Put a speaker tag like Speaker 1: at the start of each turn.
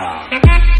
Speaker 1: Yeah.